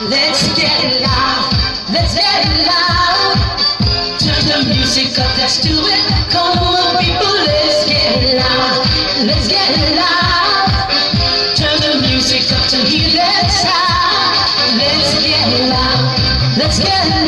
Let's get it loud, let's get loud. Turn the music up, let's do it. Come on, people, let's get loud, let's get loud. Turn the music up to hear that sound. Let's get loud, let's get.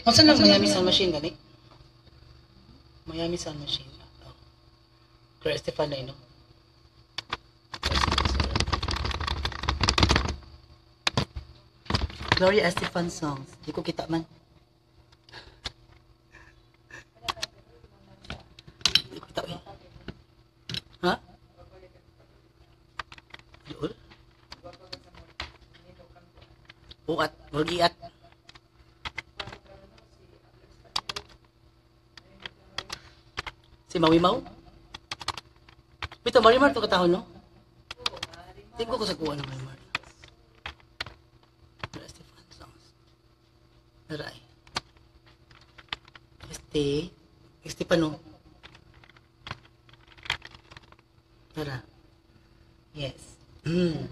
Masan lang Miami Sound Machine gani? Miami Sound Machine. Oh. Kaya Estefan na ino. Gloria Estefan songs. Hindi ko kita man. Di ko at, Uat. At. Si Mawimaw? Bito, Marimar to katahon, no? Tingko ko sa kuha ng Marimar. Rest of songs. Naray. Este, este pa, no? Tara. Yes. Mm.